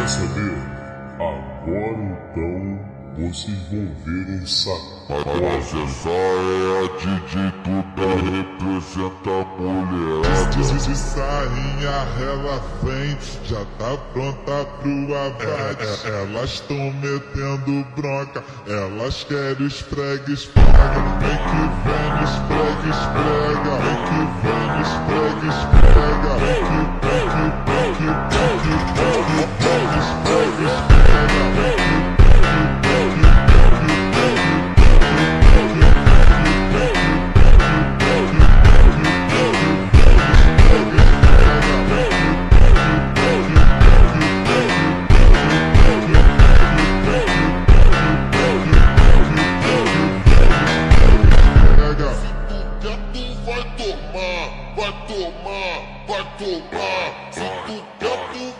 quer saber? Agora então vocês vão ver essa coisa. Essa é a Didituta, representa a mulher. Diz de sainha, ela vem, já tá pronta pro abate. É, é, é. elas tão metendo bronca, elas querem os pregues prega. Vem que vem os pregues prega, vem que vem os pregues prega. Vem que, vem que, vem que, vem que, vem que. vai tomar, vai tomar. Se tu quer, tu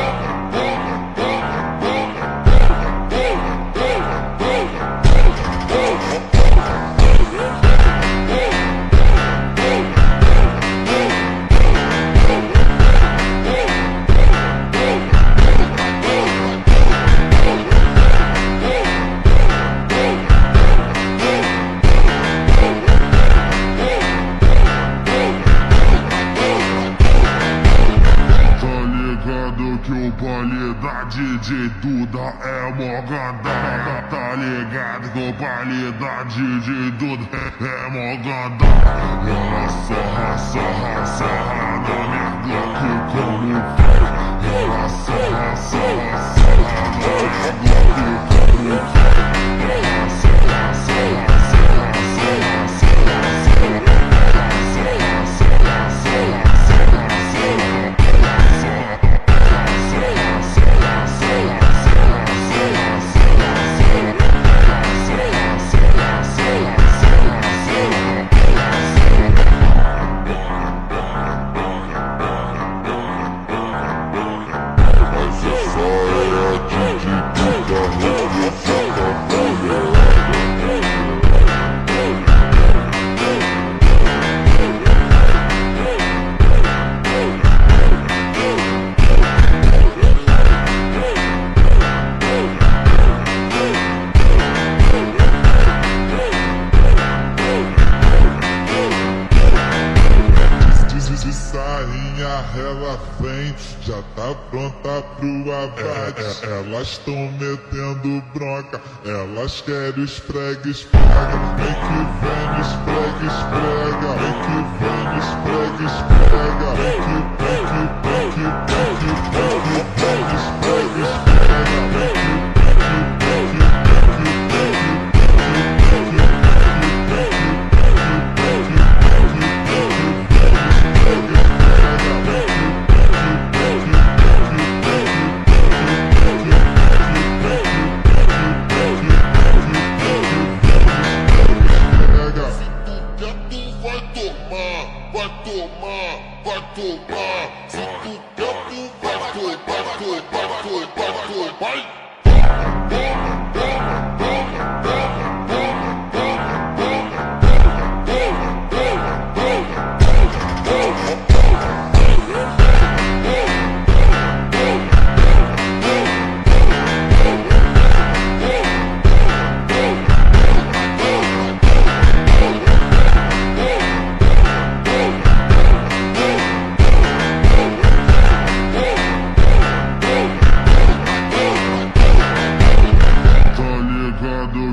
DJ Duda é mogadão, tá ligado? Com qualidade DJ Duda é mogadão. Ela serra, serra, serra na minha Glock como vem. Ela serra, serra, serra na minha Glock como vem. Ela serra, serra. ela vem, já tá pronta pro abate. É, é, elas tão metendo bronca, elas querem os esprega. Vem que vem esprega, pregues prega, vem que vem os pregues prega. Vem que vem que vem que vem que vem os pregues prega. Bye.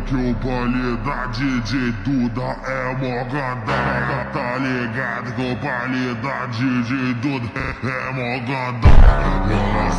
que o qualidade de Duda é mó mogadada. Tá ligado que o qualidade de Duda é mogadada.